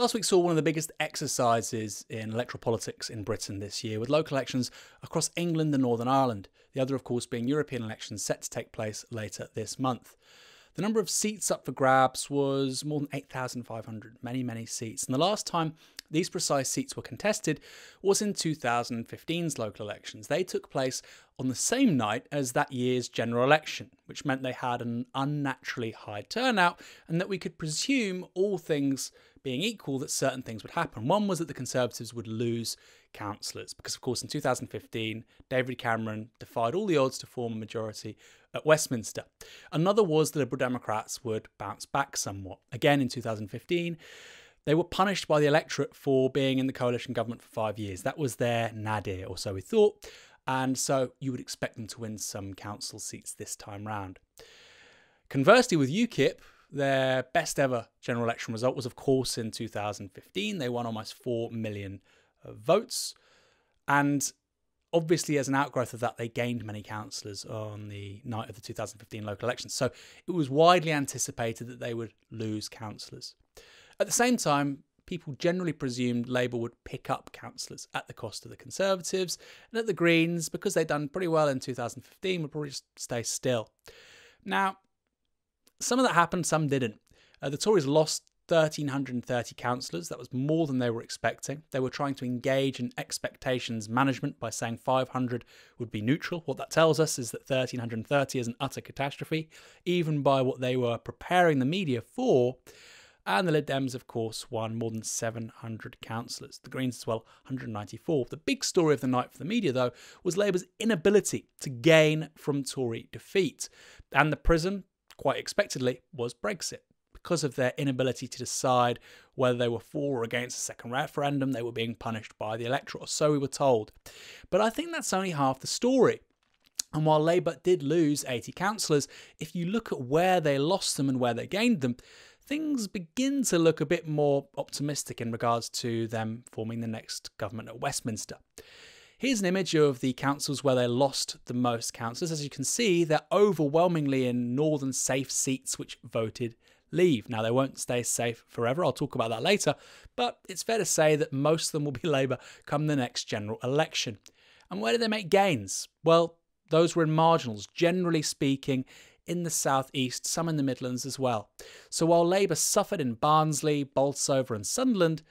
Last week saw one of the biggest exercises in electoral politics in Britain this year, with local elections across England and Northern Ireland. The other, of course, being European elections set to take place later this month. The number of seats up for grabs was more than 8,500, many, many seats. And the last time these precise seats were contested was in 2015's local elections. They took place on the same night as that year's general election, which meant they had an unnaturally high turnout and that we could presume all things being equal that certain things would happen. One was that the Conservatives would lose councillors because, of course, in 2015, David Cameron defied all the odds to form a majority at Westminster. Another was the Liberal Democrats would bounce back somewhat. Again, in 2015, they were punished by the electorate for being in the coalition government for five years. That was their nadir, or so we thought. And so you would expect them to win some council seats this time round. Conversely, with UKIP, their best ever general election result was, of course, in 2015. They won almost 4 million uh, votes. And obviously, as an outgrowth of that, they gained many councillors on the night of the 2015 local elections. So it was widely anticipated that they would lose councillors. At the same time, people generally presumed Labour would pick up councillors at the cost of the Conservatives, and that the Greens, because they'd done pretty well in 2015, would probably just stay still. Now, some of that happened, some didn't. Uh, the Tories lost 1,330 councillors. That was more than they were expecting. They were trying to engage in expectations management by saying 500 would be neutral. What that tells us is that 1,330 is an utter catastrophe, even by what they were preparing the media for. And the Lib Dems, of course, won more than 700 councillors. The Greens as well, 194. The big story of the night for the media, though, was Labour's inability to gain from Tory defeat. And the prison quite expectedly, was Brexit. Because of their inability to decide whether they were for or against a second referendum, they were being punished by the electorate, or so we were told. But I think that's only half the story. And while Labour did lose 80 councillors, if you look at where they lost them and where they gained them, things begin to look a bit more optimistic in regards to them forming the next government at Westminster. Here's an image of the councils where they lost the most councillors. As you can see, they're overwhelmingly in northern safe seats which voted leave. Now, they won't stay safe forever. I'll talk about that later. But it's fair to say that most of them will be Labour come the next general election. And where did they make gains? Well, those were in marginals, generally speaking, in the southeast, some in the Midlands as well. So while Labour suffered in Barnsley, Bolsover, and Sunderland,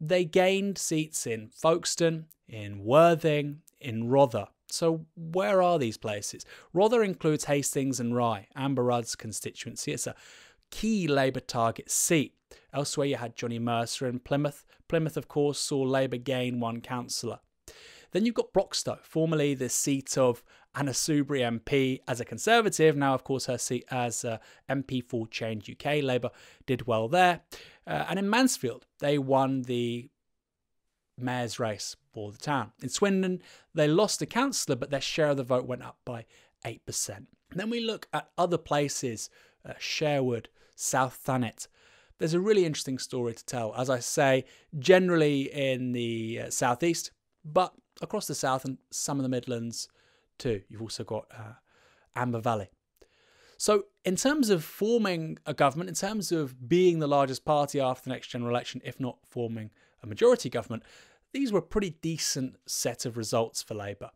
they gained seats in Folkestone, in Worthing, in Rother. So, where are these places? Rother includes Hastings and Rye, Amber Rudd's constituency. It's a key Labour target seat. Elsewhere, you had Johnny Mercer in Plymouth. Plymouth, of course, saw Labour gain one councillor. Then you've got Broxtowe, formerly the seat of Anna Soubry MP as a Conservative. Now, of course, her seat as uh, MP for Change UK. Labour did well there. Uh, and in Mansfield, they won the mayor's race for the town. In Swindon, they lost a councillor, but their share of the vote went up by 8%. then we look at other places, uh, Sherwood, South Thanet. There's a really interesting story to tell. As I say, generally in the uh, southeast, but across the south and some of the Midlands too. You've also got uh, Amber Valley. So, in terms of forming a government, in terms of being the largest party after the next general election, if not forming a majority government, these were a pretty decent set of results for Labour.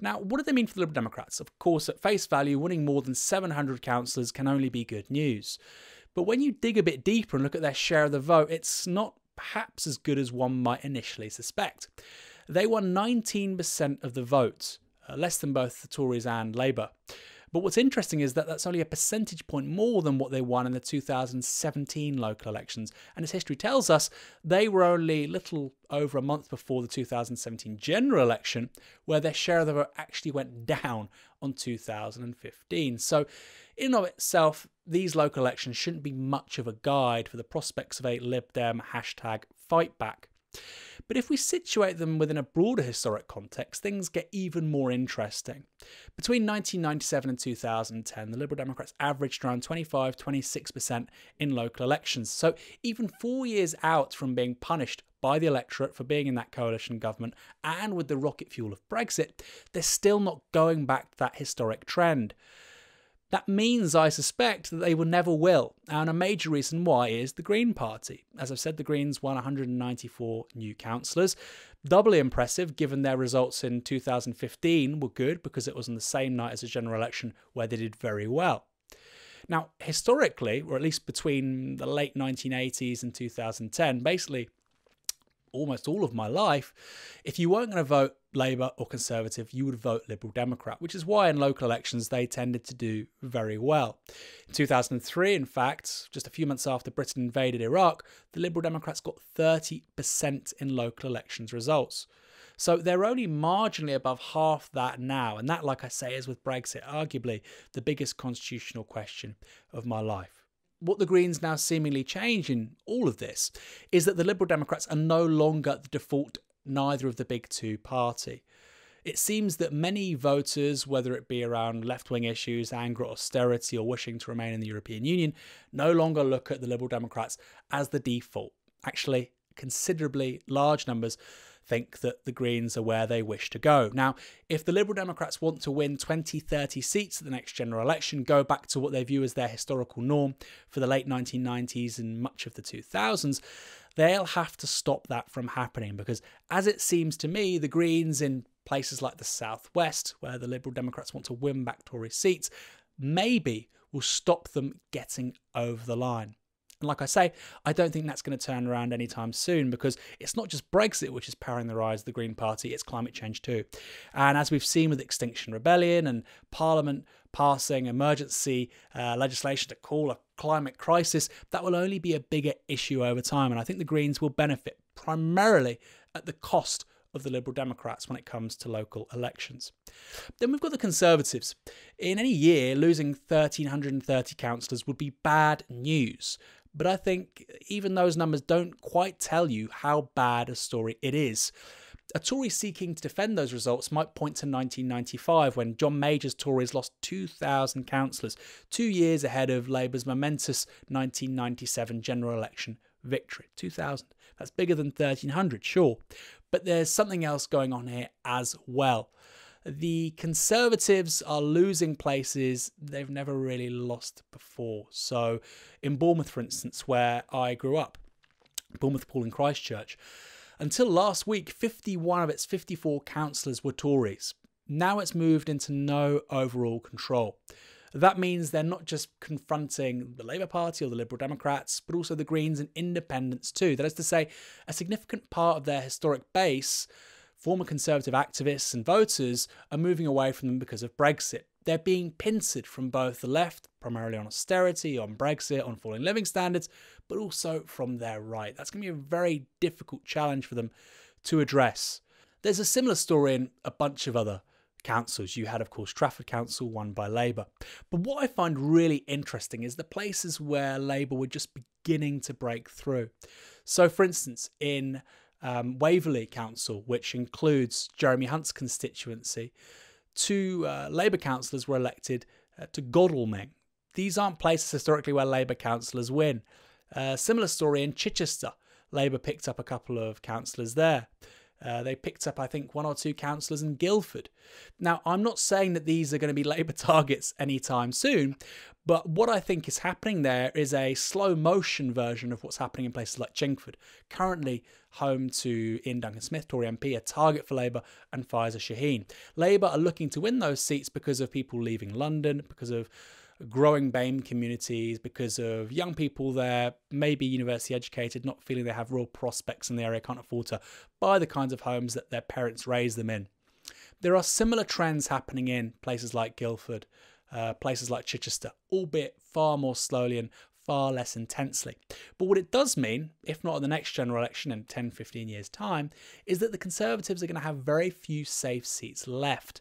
Now, what do they mean for the Liberal Democrats? Of course, at face value, winning more than 700 councillors can only be good news. But when you dig a bit deeper and look at their share of the vote, it's not perhaps as good as one might initially suspect. They won 19% of the vote, Uh, less than both the Tories and Labour. But what's interesting is that that's only a percentage point more than what they won in the 2017 local elections. And as history tells us, they were only little over a month before the 2017 general election, where their share of the vote actually went down on 2015. So, in and of itself, these local elections shouldn't be much of a guide for the prospects of a Lib Dem hashtag fight back. But if we situate them within a broader historic context, things get even more interesting. Between 1997 and 2010, the Liberal Democrats averaged around 25 26% in local elections. So even four years out from being punished by the electorate for being in that coalition government and with the rocket fuel of Brexit, they're still not going back to that historic trend. That means, I suspect, that they will never will. And a major reason why is the Green Party. As I've said, the Greens won 194 new councillors. Doubly impressive given their results in 2015 were good because it was on the same night as the general election where they did very well. Now, historically, or at least between the late 1980s and 2010, basically almost all of my life, if you weren't going to vote Labour or Conservative, you would vote Liberal Democrat, which is why in local elections they tended to do very well. In 2003, in fact, just a few months after Britain invaded Iraq, the Liberal Democrats got 30% in local elections results. So they're only marginally above half that now. And that, like I say, is with Brexit, arguably the biggest constitutional question of my life what the Greens now seemingly change in all of this is that the Liberal Democrats are no longer the default neither of the big two party. It seems that many voters, whether it be around left wing issues, anger austerity, or wishing to remain in the European Union, no longer look at the Liberal Democrats as the default. Actually, considerably large numbers think that the Greens are where they wish to go. Now, if the Liberal Democrats want to win 20, 30 seats at the next general election, go back to what they view as their historical norm for the late 1990s and much of the 2000s, they'll have to stop that from happening because, as it seems to me, the Greens in places like the Southwest, where the Liberal Democrats want to win back Tory seats, maybe will stop them getting over the line. And like I say, I don't think that's going to turn around anytime soon because it's not just Brexit which is powering the rise of the Green Party, it's climate change too. And as we've seen with Extinction Rebellion and Parliament passing emergency uh, legislation to call a climate crisis, that will only be a bigger issue over time. And I think the Greens will benefit primarily at the cost of the Liberal Democrats when it comes to local elections. Then we've got the Conservatives. In any year, losing 1,330 councillors would be bad news. But I think even those numbers don't quite tell you how bad a story it is. A Tory seeking to defend those results might point to 1995 when John Major's Tories lost 2,000 councillors, two years ahead of Labour's momentous 1997 general election victory. 2,000. That's bigger than 1,300, sure. But there's something else going on here as well the Conservatives are losing places they've never really lost before. So, in Bournemouth, for instance, where I grew up, Bournemouth Poole and Christchurch, until last week, 51 of its 54 councillors were Tories. Now it's moved into no overall control. That means they're not just confronting the Labour Party or the Liberal Democrats, but also the Greens and independents too. That is to say, a significant part of their historic base former Conservative activists and voters are moving away from them because of Brexit. They're being pincered from both the left, primarily on austerity, on Brexit, on falling living standards, but also from their right. That's going to be a very difficult challenge for them to address. There's a similar story in a bunch of other councils. You had, of course, Trafford Council, won by Labour. But what I find really interesting is the places where Labour were just beginning to break through. So, for instance, in um, Waverley Council, which includes Jeremy Hunt's constituency, two uh, Labour councillors were elected uh, to Godalming. These aren't places historically where Labour councillors win. Uh, similar story in Chichester. Labour picked up a couple of councillors there. Uh, they picked up, I think, one or two councillors in Guildford. Now, I'm not saying that these are going to be Labour targets anytime soon, but what I think is happening there is a slow motion version of what's happening in places like Chingford, currently home to Iain Duncan Smith, Tory MP, a target for Labour, and Faiza Shaheen. Labour are looking to win those seats because of people leaving London, because of growing BAME communities because of young people there, maybe university educated, not feeling they have real prospects in the area, can't afford to buy the kinds of homes that their parents raised them in. There are similar trends happening in places like Guildford, uh, places like Chichester, albeit far more slowly and far less intensely. But what it does mean, if not in the next general election in 10, 15 years' time, is that the Conservatives are going to have very few safe seats left.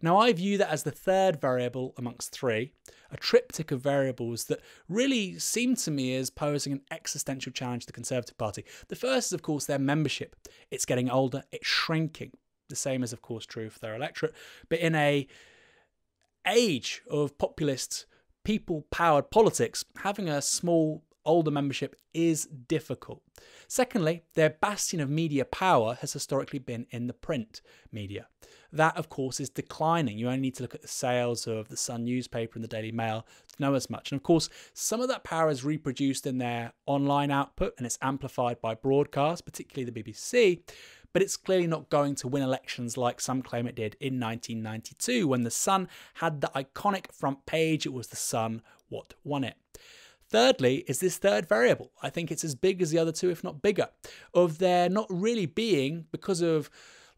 Now, I view that as the third variable amongst three, a triptych of variables that really seem to me as posing an existential challenge to the Conservative Party. The first is, of course, their membership. It's getting older, it's shrinking. The same is, of course, true for their electorate. But in a age of populist people powered politics, having a small older membership is difficult. Secondly, their bastion of media power has historically been in the print media. That, of course, is declining. You only need to look at the sales of the Sun newspaper and the Daily Mail to know as much. And of course, some of that power is reproduced in their online output and it's amplified by broadcast, particularly the BBC but it's clearly not going to win elections like some claim it did in 1992 when the Sun had the iconic front page. It was the Sun what won it. Thirdly, is this third variable. I think it's as big as the other two, if not bigger, of there not really being, because of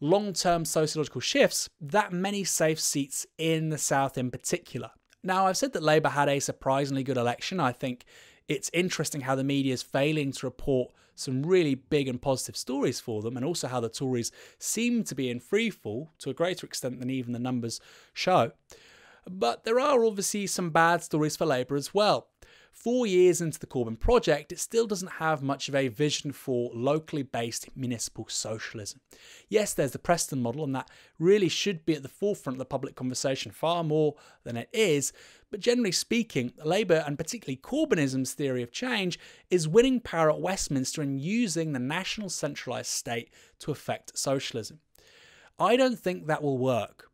long term sociological shifts, that many safe seats in the South in particular. Now, I've said that Labour had a surprisingly good election. I think it's interesting how the media is failing to report some really big and positive stories for them, and also how the Tories seem to be in freefall to a greater extent than even the numbers show. But there are obviously some bad stories for Labour as well. Four years into the Corbyn project, it still doesn't have much of a vision for locally based municipal socialism. Yes, there's the Preston model, and that really should be at the forefront of the public conversation far more than it is. But generally speaking, Labour and particularly Corbynism's theory of change is winning power at Westminster and using the national centralised state to affect socialism. I don't think that will work.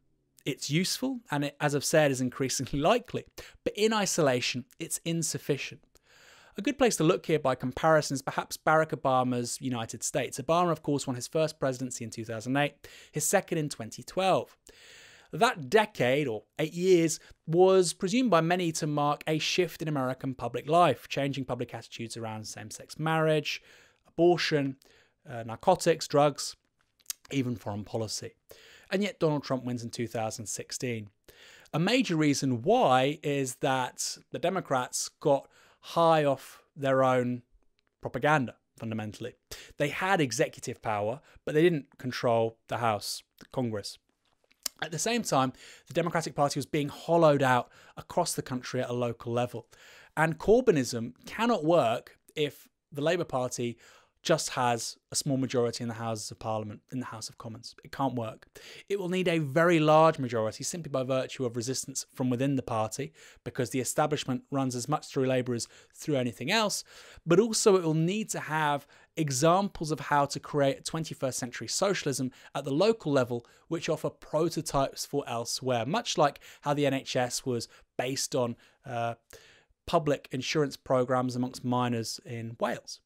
It's useful, and it, as I've said, is increasingly likely, but in isolation, it's insufficient. A good place to look here by comparison is perhaps Barack Obama's United States. Obama, of course, won his first presidency in 2008, his second in 2012. That decade, or eight years, was presumed by many to mark a shift in American public life, changing public attitudes around same sex marriage, abortion, uh, narcotics, drugs, even foreign policy and yet Donald Trump wins in 2016. A major reason why is that the Democrats got high off their own propaganda, fundamentally. They had executive power, but they didn't control the House, the Congress. At the same time, the Democratic Party was being hollowed out across the country at a local level. And Corbynism cannot work if the Labour Party just has a small majority in the Houses of Parliament, in the House of Commons. It can't work. It will need a very large majority simply by virtue of resistance from within the party, because the establishment runs as much through Labour as through anything else. But also, it will need to have examples of how to create 21st century socialism at the local level, which offer prototypes for elsewhere, much like how the NHS was based on. Uh, public insurance programs amongst miners in Wales.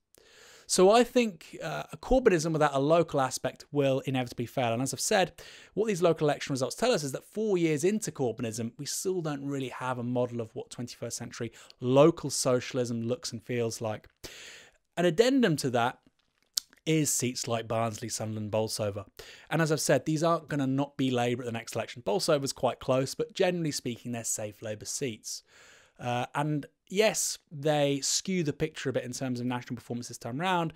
So I think uh, a Corbynism without a local aspect will inevitably fail. And as I've said, what these local election results tell us is that four years into Corbynism, we still don't really have a model of what 21st century local socialism looks and feels like. An addendum to that is seats like Barnsley, Sunderland, Bolsover. And as I've said, these aren't going to not be Labour at the next election. Bolsover's quite close, but generally speaking, they're safe Labour seats. Uh, and yes, they skew the picture a bit in terms of national performance this time round,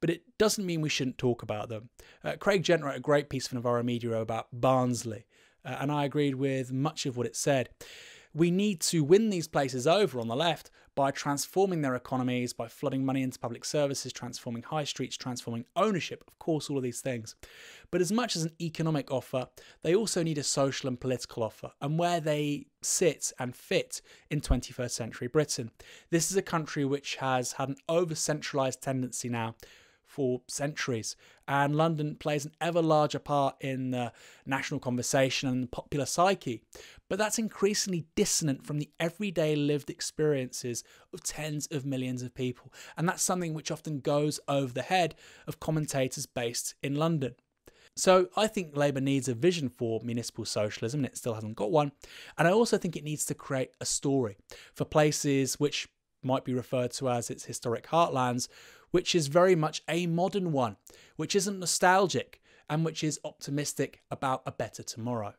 but it doesn't mean we shouldn't talk about them. Uh, Craig Gent wrote a great piece for Novara Media about Barnsley, uh, and I agreed with much of what it said. We need to win these places over on the left by transforming their economies, by flooding money into public services, transforming high streets, transforming ownership, of course, all of these things. But as much as an economic offer, they also need a social and political offer, and where they sit and fit in 21st century Britain. This is a country which has had an over centralised tendency now for centuries. And London plays an ever larger part in the national conversation and the popular psyche. But that's increasingly dissonant from the everyday lived experiences of tens of millions of people. And that's something which often goes over the head of commentators based in London. So I think Labour needs a vision for municipal socialism, and it still hasn't got one. And I also think it needs to create a story for places which might be referred to as its historic heartlands, which is very much a modern one, which isn't nostalgic and which is optimistic about a better tomorrow.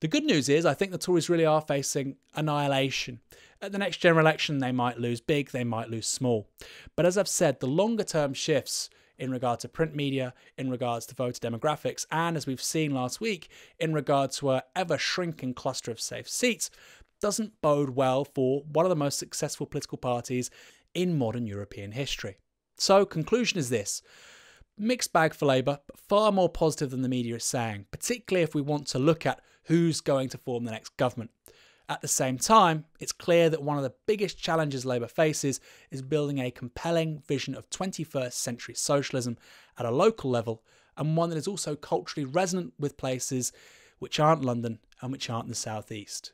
The good news is, I think the Tories really are facing annihilation. At the next general election, they might lose big, they might lose small. But as I've said, the longer term shifts in regard to print media, in regards to voter demographics, and as we've seen last week, in regard to a ever shrinking cluster of safe seats, doesn't bode well for one of the most successful political parties in modern European history. So, conclusion is this mixed bag for Labour, but far more positive than the media is saying, particularly if we want to look at who's going to form the next government. At the same time, it's clear that one of the biggest challenges Labour faces is building a compelling vision of 21st century socialism at a local level and one that is also culturally resonant with places which aren't London and which aren't the South East.